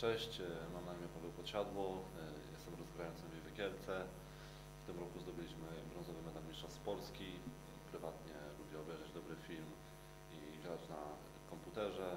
Cześć, e, mam na imię Paweł Podsiadło, e, jestem rozgrającym w Wielkielce. W tym roku zdobyliśmy brązowy medal Mistrzostw Polski. Prywatnie lubię obejrzeć dobry film i grać na komputerze.